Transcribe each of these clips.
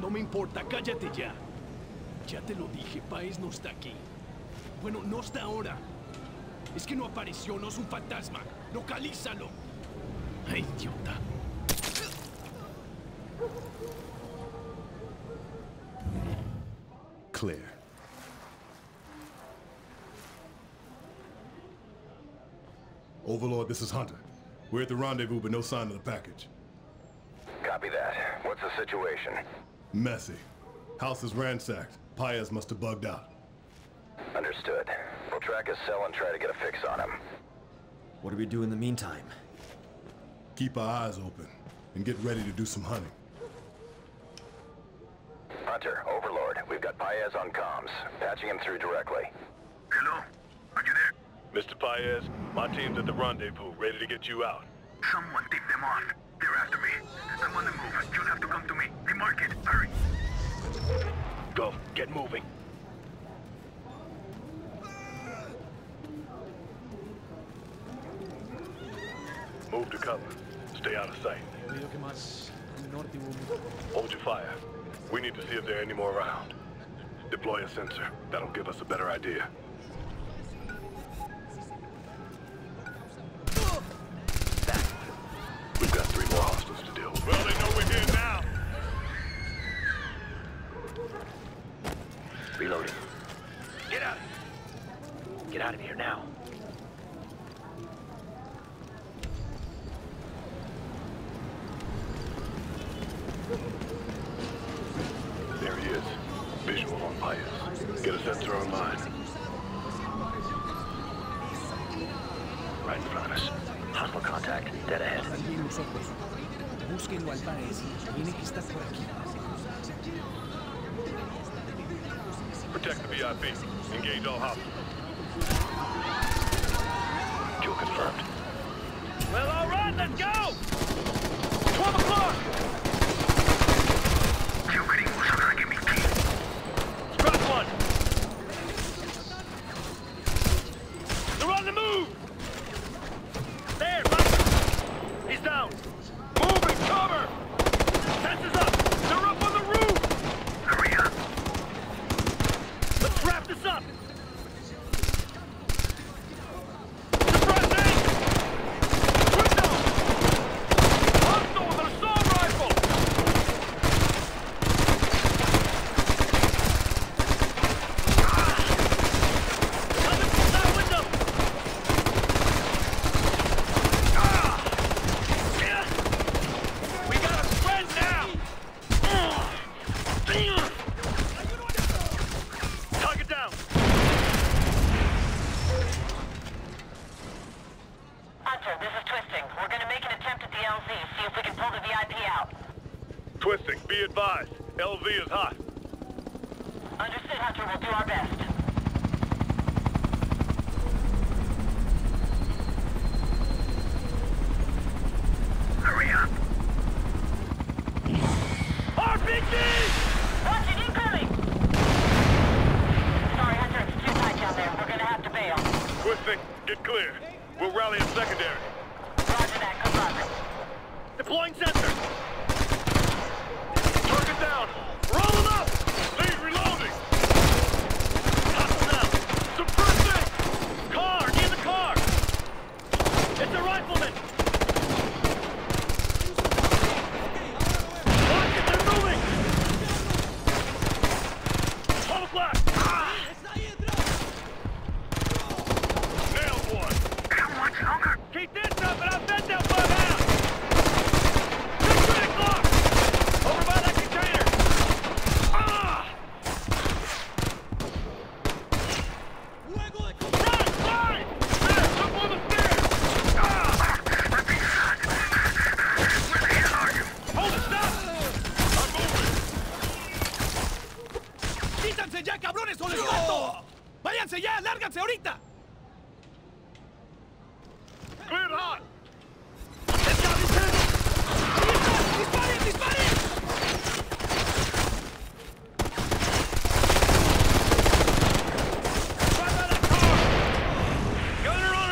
No me importa, cállate ya. Ya te lo dije, Paez no está aquí. Bueno, no está ahora. Es que no apareció, no es un fantasma. Localízalo. Ay, idiota. Clear. Overlord, this is Hunter. We're at the rendezvous, but no sign of the package. Copy that. What's the situation? Messy. House is ransacked. Paez must have bugged out. Understood. We'll track his cell and try to get a fix on him. What do we do in the meantime? Keep our eyes open and get ready to do some hunting. Hunter, Overlord, we've got Paez on comms. Patching him through directly. Hello? Are you there? Mr. Paez, my team's at the rendezvous, ready to get you out. Someone tipped them off. They're after me. I'm on the move. You'll have to come to me. The market. Hurry. Go, get moving. Move to cover. Stay out of sight. Hold your fire. We need to see if there are any more around. Deploy a sensor. That'll give us a better idea. Búsquenlo al. Tiene que estar por aquí. Protect the VIP. Engage all hostiles. Kill confirmed. Well, all right, let's go! 12 o'clock! Yo gringos ahora que me kill. Drop one! They're on the move! There, Mike! He's down! Move and cover! Senses up! They're up on the roof! Hurry up. Let's wrap this up! Suppressing! Window! Hostile with an assault rifle! Coming from that window! Ah! Yeah! We got a friend now! Damn! Target down! Hunter, this is Twisting. We're gonna make an attempt at the LZ, see if we can pull the VIP out. Twisting, be advised. LZ is hot. Understood, Hunter. We'll do our best. Hurry up. RPG! Watch it, incoming! Sorry, Hunter, it's too tight down there. We're gonna have to bail. Twisting, get clear. We'll rally at secondary. Roger that. Good luck. Deploying sensor! Target down. Roll him up. Lead reloading. Hostile down! Suppressing! Car! Near the car! It's ¡Quítanse ya, cabrones, o les mato! ¡Váyanse ya! ¡Lárganse ahorita! An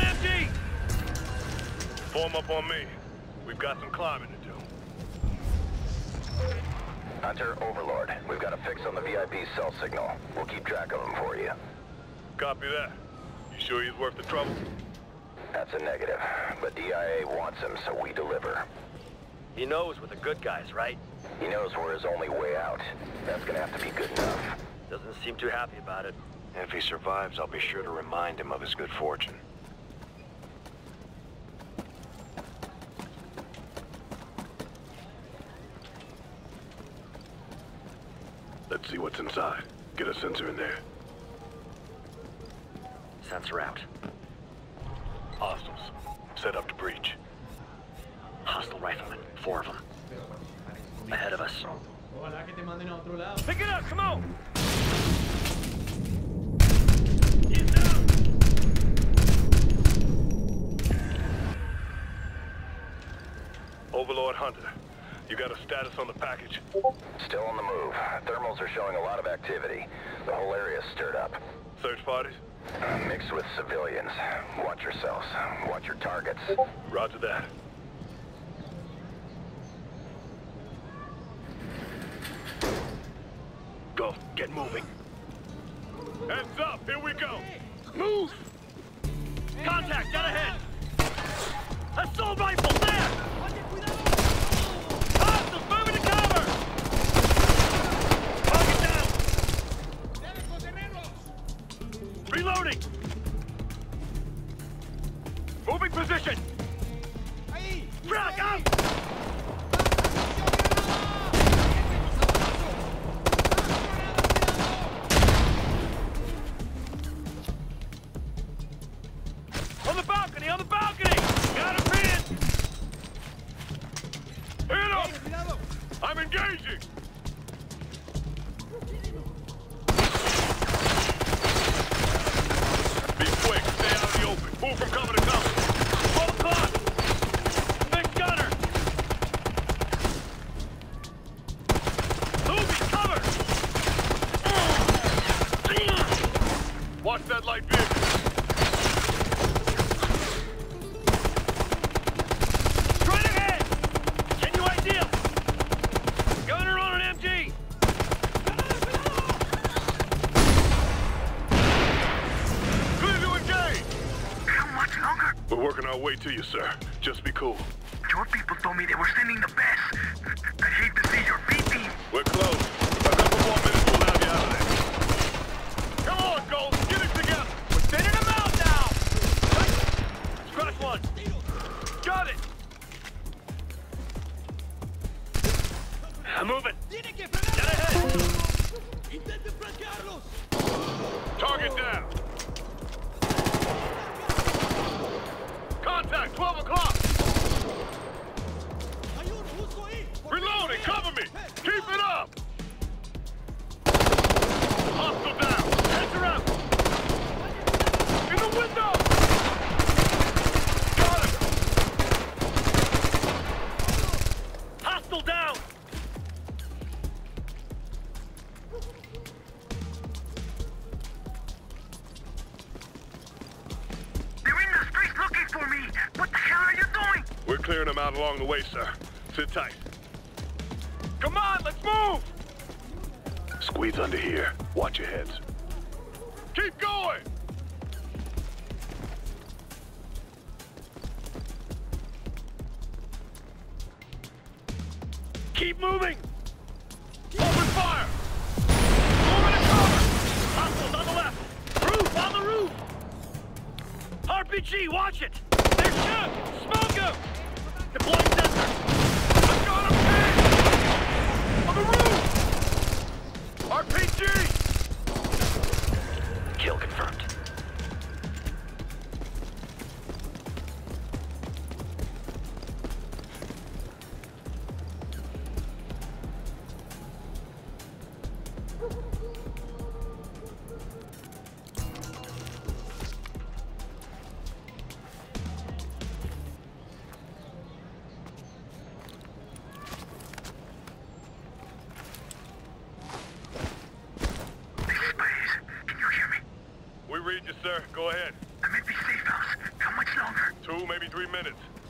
MG! Form up on me. We've got some climbing to do. Hunter, Overlord. We've got a fix on the VIP cell signal. We'll keep track of him for you. Copy that. You sure he's worth the trouble? That's a negative. But DIA wants him, so we deliver. He knows we're the good guys, right? He knows we're his only way out. That's gonna have to be good enough. Doesn't seem too happy about it. If he survives, I'll be sure to remind him of his good fortune. Let's see what's inside. Get a sensor in there. Sensor out. Hostiles. Set up to breach. Hostile riflemen. Four of them. Ahead of us. Ojalá que te manden a otro lado. Pick it up, come on! Overlord Hunter, you got a status on the package? Still on the move. Thermals are showing a lot of activity. The whole area's stirred up. Search parties? Uh, mixed with civilians. Watch yourselves. Watch your targets. Roger that. Go, get moving. Heads up, here we go. Move! Contact, dead ahead! Assault rifle, you, sir. Just be cool. Your people told me they were sending the best. Sit tight. Come on, let's move! Squeeze under here. Watch your heads. Keep going! Keep moving! Open fire! Moving to cover! Hostiles on the left! Roof, on the roof! RPG, watch it! They're shook! Smoke 'em! Deploying sensor! I got him pinned! On the roof! RPG! Kill confirmed.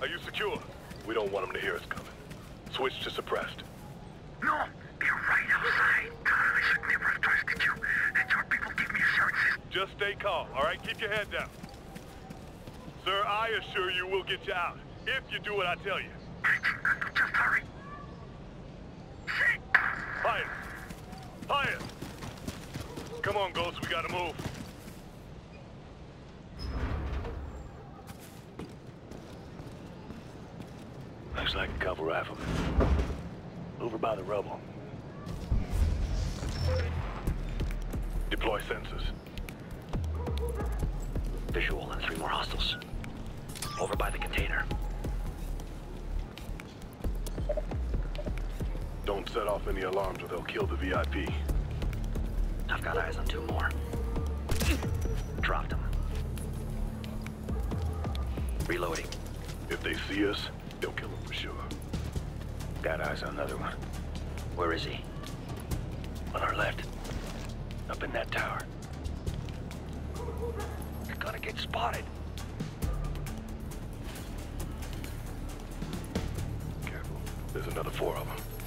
Are you secure? We don't want them to hear us coming. Switch to suppressed. No! You're right outside! I should never have trusted you. Your people give me assurances. Just stay calm, all right? Keep your head down. Sir, I assure you we'll get you out. If you do what I tell you. Just hurry. Shit! Pius! Come on, Ghost, we gotta move. Don't set off any alarms or they'll kill the VIP. I've got eyes on two more. Dropped them. Reloading. If they see us, they'll kill them for sure. Got eyes on another one. Where is he? On our left. Up in that tower. You're gonna get spotted. Careful. There's another four of them.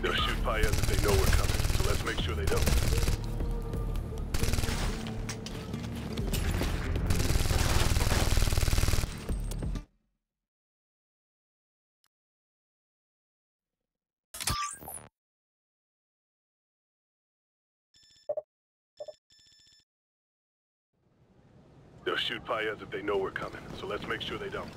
They'll shoot Paez if they know we're coming, so let's make sure they don't. They'll shoot Paez if they know we're coming, so let's make sure they don't.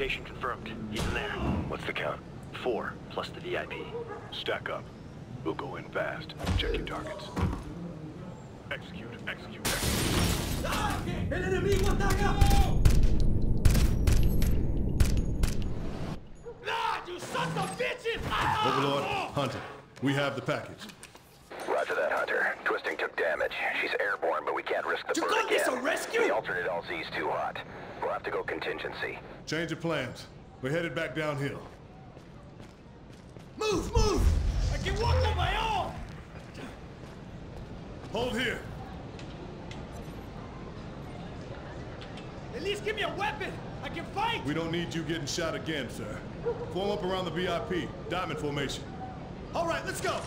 Location confirmed. He's in there. What's the count? Four, plus the VIP. Stack up. We'll go in fast. Check your targets. Execute, execute, execute. ¡El enemigo ataca! Ah, you sons of bitches! Overlord, Hunter, we have the package. Roger that, Hunter. Twisting took damage. She's airborne, but we can't risk the You bird call this a rescue? The alternate LZ's too hot. We'll have to go contingency. Change of plans. We're headed back downhill. Move, move! I can walk on my own! Hold here. At least give me a weapon! I can fight! We don't need you getting shot again, sir. Form up around the VIP. Diamond formation. All right, let's go!